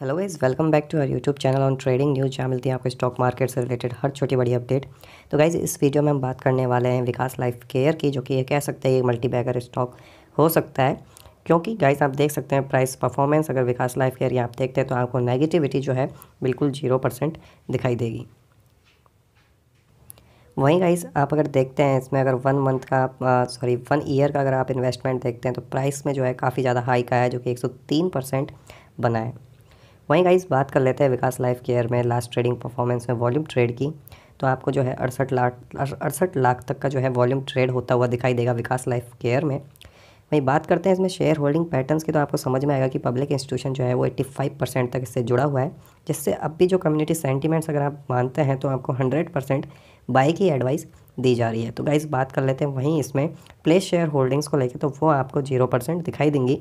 Hello guys welcome back to our YouTube channel on trading news जहाँ मिलती है आपको स्टॉक मार्केट से रिलेटेड हर छोटी बड़ी अपडेट तो गाइज़ इस वीडियो में हम बात करने वाले हैं विकास लाइफ केयर की, जो कि ये कह सकते हैं ये मल्टी बैगर स्टॉक हो सकता है। क्योंकि गाइस आप देख सकते हैं प्राइस परफॉर्मेंस अगर विकास लाइफ केयर आप देखते हैं तो आपको नेगेटिविटी जो है बिल्कुल ज़ीरो परसेंट दिखाई देगी। वहीं गाइस आप अगर देखते हैं इसमें अगर वन मंथ का सॉरी वन ईयर का अगर आप इन्वेस्टमेंट देखते हैं तो प्राइस में जो है काफ़ी ज़्यादा हाई का है, जो कि 103 परसेंट बना है। वहीं गाइस बात कर लेते हैं विकास लाइफ केयर में लास्ट ट्रेडिंग परफॉर्मेंस में वॉल्यूम ट्रेड की। तो आपको जो है अड़सठ लाख अड़सठ लाख तक का जो है वॉल्यूम ट्रेड होता हुआ दिखाई देगा विकास लाइफ केयर में। वहीं बात करते हैं इसमें शेयर होल्डिंग पैटर्न्स की तो आपको समझ में आएगा कि पब्लिक इंस्टीट्यूशन जो है वो 85 परसेंट तक इससे जुड़ा हुआ है, जिससे अब भी जो कम्युनिटी सेंटीमेंट्स अगर आप मानते हैं तो आपको 100 परसेंट बाई की एडवाइस दी जा रही है। तो गाइस बात कर लेते हैं वहीं इसमें प्लेस शेयर होल्डिंग्स को लेकर तो वो आपको ज़ीरो परसेंट दिखाई देंगी।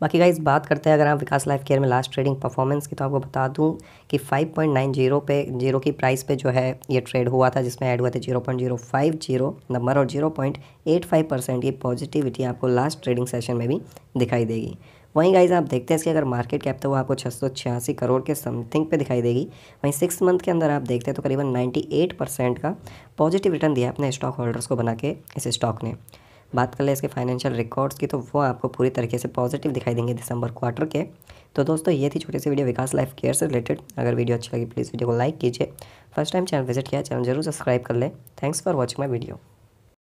बाकी गाइज़ बात करते हैं अगर आप विकास लाइफ केयर में लास्ट ट्रेडिंग परफॉर्मेंस की तो आपको बता दूँ कि 5.90 पे ज़ीरो की प्राइस पे जो है ये ट्रेड हुआ था, जिसमें ऐड हुआ था 0.050 नंबर और 0.85 परसेंट ये पॉजिटिविटी आपको लास्ट ट्रेडिंग सेशन में भी दिखाई देगी। वहीं गाइज़ आप देखते हैं इसकी अगर मार्केट कैप तो वो आपको छः करोड़ के समथिंग पे दिखाई देगी। वहीं सिक्स मंथ के अंदर आप देखते हैं तो करीबन 98 परसेंट का पॉजिटिव रिटर्न दिया अपने स्टॉक होल्डर्स को बना के इस स्टॉक ने। बात कर ले इसके फाइनेंशियल रिकॉर्ड्स की तो वो आपको पूरी तरीके से पॉजिटिव दिखाई देंगे दिसंबर क्वार्टर के। तो दोस्तों, ये थी छोटी सी वीडियो विकास लाइफ केयर से रिलेटेड अगर वीडियो अच्छी लगी प्लीज़ वीडियो को लाइक कीजिए। फ़र्स्ट टाइम चैनल विज़िट किया चैनल ज़रूर सब्सक्राइब कर ले। Thanks for watching my video